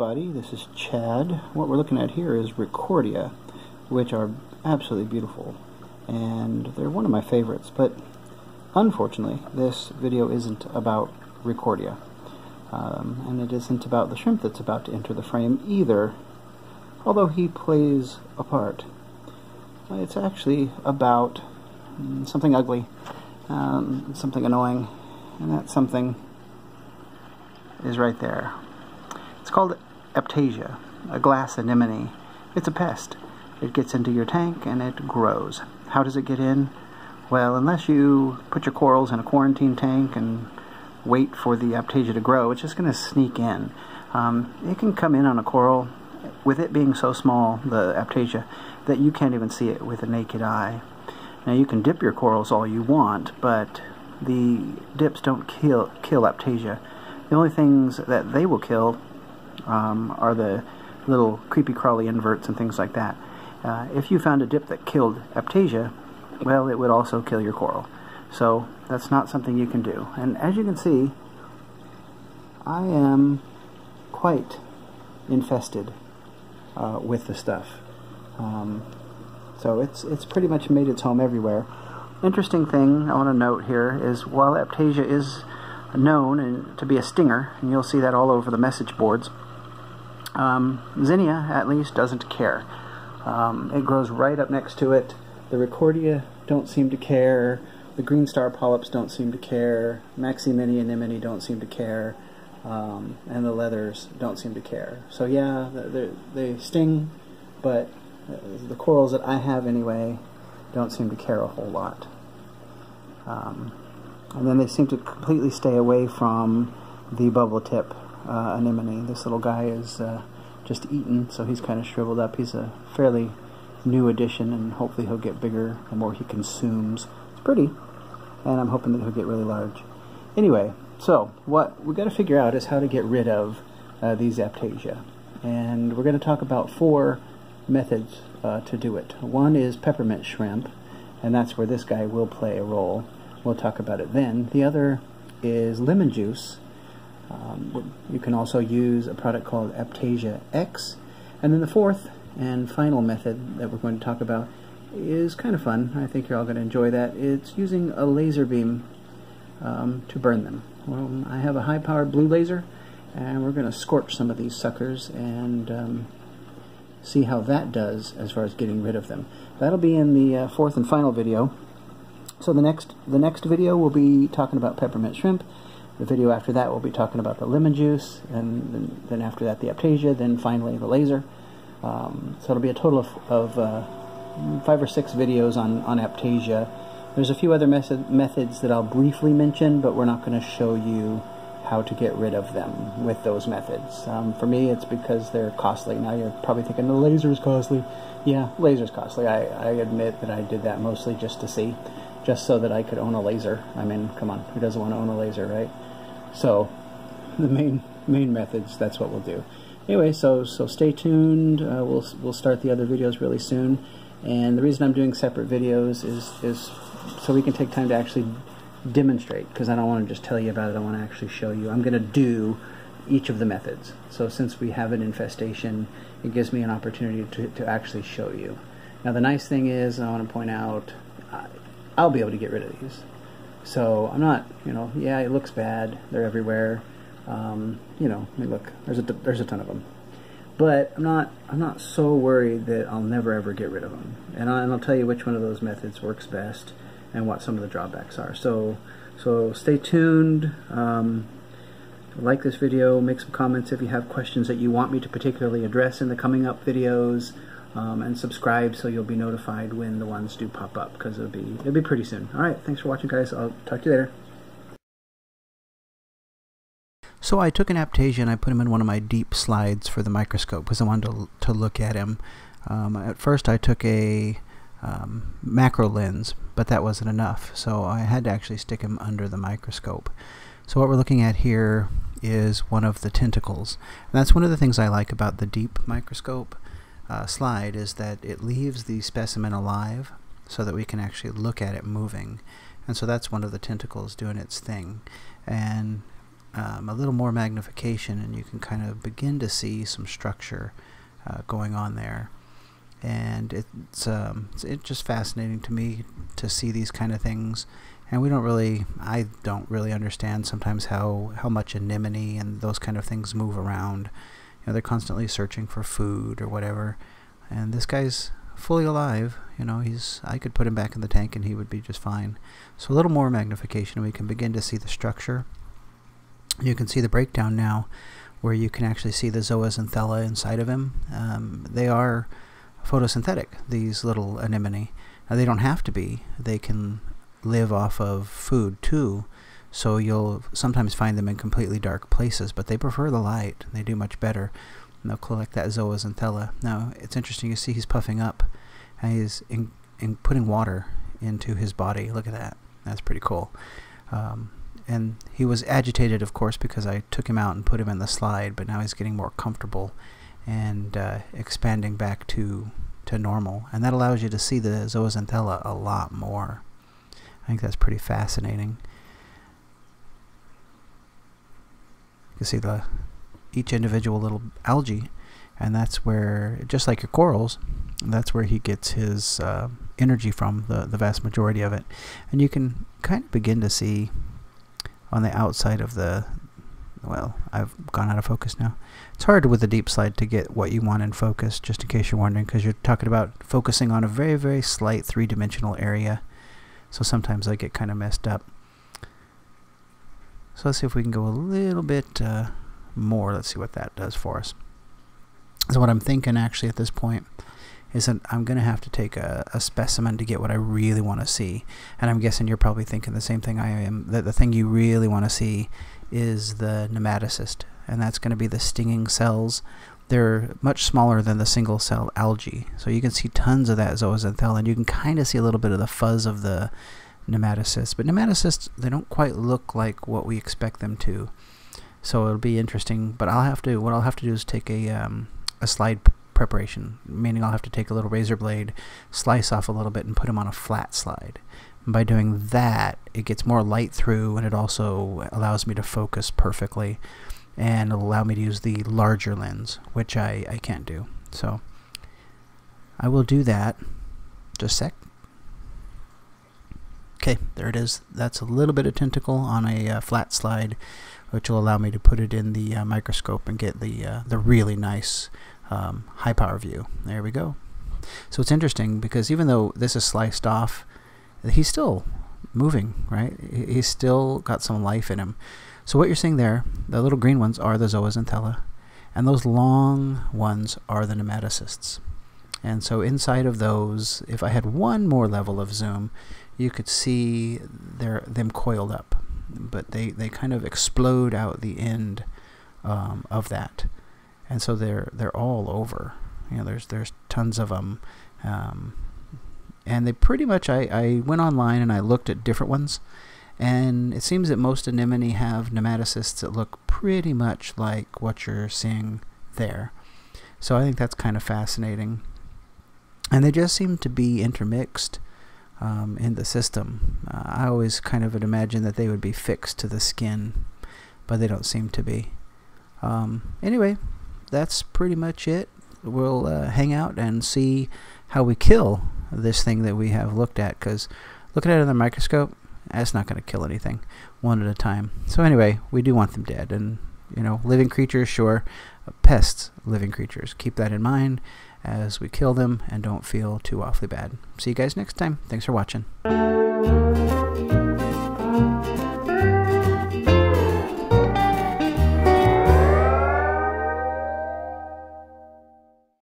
everybody, this is Chad. What we're looking at here is Ricordea, which are absolutely beautiful, and they're one of my favorites, but unfortunately, this video isn't about Ricordea, um, and it isn't about the shrimp that's about to enter the frame either, although he plays a part. It's actually about mm, something ugly, um, something annoying, and that something is right there. It's called Aiptasia, a glass anemone. It's a pest. It gets into your tank and it grows. How does it get in? Well, unless you put your corals in a quarantine tank and wait for the Aiptasia to grow, it's just going to sneak in. Um, it can come in on a coral, with it being so small, the Aiptasia, that you can't even see it with a naked eye. Now you can dip your corals all you want, but the dips don't kill kill Aiptasia. The only things that they will kill um, are the little creepy crawly inverts and things like that. Uh, if you found a dip that killed Aiptasia, well, it would also kill your coral. So that's not something you can do. And as you can see, I am quite infested uh, with the stuff. Um, so it's it's pretty much made its home everywhere. Interesting thing I want to note here is while Aiptasia is known and to be a stinger, and you'll see that all over the message boards, um, Xenia, at least, doesn't care. Um, it grows right up next to it. The Ricordea don't seem to care. The green star polyps don't seem to care. Maxi Mini anemone don't seem to care. Um, and the leathers don't seem to care. So yeah, they, sting, but uh, the corals that I have anyway don't seem to care a whole lot. Um, and then they seem to completely stay away from the bubble tip uh, anemone. This little guy is uh, just eaten, so he's kind of shriveled up. He's a fairly new addition, and hopefully he'll get bigger the more he consumes. It's pretty, and I'm hoping that he'll get really large. Anyway, so what we've got to figure out is how to get rid of uh, these aiptasia, and we're going to talk about four methods uh, to do it. One is peppermint shrimp, and that's where this guy will play a role. We'll talk about it then. The other is lemon juice, um, you can also use a product called Aiptasia X. And then the fourth and final method that we're going to talk about is kind of fun. I think you're all going to enjoy that. It's using a laser beam um, to burn them. Well, I have a high-powered blue laser, and we're going to scorch some of these suckers and um, see how that does as far as getting rid of them. That'll be in the uh, fourth and final video. So the next the next video we'll be talking about peppermint shrimp. The video after that will be talking about the lemon juice, and then, then after that the aiptasia, then finally the laser. Um, so it'll be a total of, of uh, five or six videos on, on Aiptasia. There's a few other method, methods that I'll briefly mention, but we're not going to show you how to get rid of them with those methods. Um, for me, it's because they're costly. Now you're probably thinking the laser is costly. Yeah, laser's costly. I, I admit that I did that mostly just to see, just so that I could own a laser. I mean, come on, who doesn't want to own a laser, right? So the main main methods, that's what we'll do. Anyway, so so stay tuned. Uh, we'll we'll start the other videos really soon. And the reason I'm doing separate videos is is so we can take time to actually demonstrate because I don't want to just tell you about it. I want to actually show you. I'm going to do each of the methods. So since we have an infestation, it gives me an opportunity to, to actually show you. Now the nice thing is, I want to point out, I'll be able to get rid of these. So I'm not, you know, yeah, it looks bad. They're everywhere. Um, you know, I mean, look, there's a there's a ton of them. But I'm not I'm not so worried that I'll never ever get rid of them. And, I, and I'll tell you which one of those methods works best and what some of the drawbacks are. So so stay tuned. Um, like this video, make some comments if you have questions that you want me to particularly address in the coming up videos um, and subscribe so you'll be notified when the ones do pop up because it'll be it'll be pretty soon. All right, thanks for watching, guys. I'll talk to you later. So I took an Aiptasia and I put him in one of my deep slides for the microscope because I wanted to, to look at him. Um, at first I took a um, macro lens, but that wasn't enough, so I had to actually stick him under the microscope. So what we're looking at here is one of the tentacles. And that's one of the things I like about the deep microscope uh, slide is that it leaves the specimen alive so that we can actually look at it moving. And so that's one of the tentacles doing its thing. And um, a little more magnification and you can kind of begin to see some structure uh, going on there. And it's, um, it's, it's just fascinating to me to see these kind of things. And we don't really, I don't really understand sometimes how, how much anemone and those kind of things move around. Know, they're constantly searching for food or whatever. And this guy's fully alive. You know, he's I could put him back in the tank and he would be just fine. So a little more magnification, we can begin to see the structure. You can see the breakdown now, where you can actually see the zooxanthellae inside of him. Um, they are photosynthetic, these little anemone. Now, they don't have to be. They can live off of food too. So you'll sometimes find them in completely dark places, but they prefer the light. They do much better and they'll collect that zooxanthellae. Now, it's interesting, you see he's puffing up, and he's in, in putting water into his body. Look at that. That's pretty cool. Um, and he was agitated, of course, because I took him out and put him in the slide, but now he's getting more comfortable and uh, expanding back to, to normal. And that allows you to see the zooxanthellae a lot more. I think that's pretty fascinating. You can see the each individual little algae and that's where just like your corals that's where he gets his uh, energy from the, the vast majority of it. And you can kind of begin to see on the outside of the well I've gone out of focus now. It's hard with the deep slide to get what you want in focus just in case you're wondering because you're talking about focusing on a very very slight three-dimensional area. So sometimes I get kind of messed up so let's see if we can go a little bit uh, more. Let's see what that does for us. So what I'm thinking actually at this point is that I'm going to have to take a, a, specimen to get what I really want to see. And I'm guessing you're probably thinking the same thing I am, that the thing you really want to see is the nematocyst. And that's going to be the stinging cells. They're much smaller than the single cell algae. So you can see tons of that zooxanthellae, and you can kind of see a little bit of the fuzz of the nematocysts. But nematocysts, they don't quite look like what we expect them to. So it'll be interesting, but I'll have to, what I'll have to do is take a, um, a slide preparation, meaning I'll have to take a little razor blade, slice off a little bit, and put them on a flat slide. And by doing that, it gets more light through, and it also allows me to focus perfectly, and it'll allow me to use the larger lens, which I, I can't do. So I will do that. Just a sec. Okay, there it is. That's a little bit of tentacle on a uh, flat slide which will allow me to put it in the uh, microscope and get the, uh, the really nice um, high power view. There we go. So it's interesting because even though this is sliced off, he's still moving, right? He's still got some life in him. So what you're seeing there, the little green ones are the zooxanthellae, and those long ones are the nematocysts. And so inside of those, if I had one more level of zoom, you could see their, them coiled up but they, they kind of explode out the end um, of that. And so they're they're all over. You know, there's there's tons of them. Um, and they pretty much, I, I went online and I looked at different ones. And it seems that most anemone have nematocysts that look pretty much like what you're seeing there. So I think that's kind of fascinating. And they just seem to be intermixed um, in the system. Uh, I always kind of would imagine that they would be fixed to the skin, but they don't seem to be. Um, anyway, that's pretty much it. We'll uh, hang out and see how we kill this thing that we have looked at, because looking at it in the microscope, that's not going to kill anything one at a time. So anyway, we do want them dead, and you know, living creatures, sure, pests, living creatures. Keep that in mind as we kill them and don't feel too awfully bad. See you guys next time. Thanks for watching.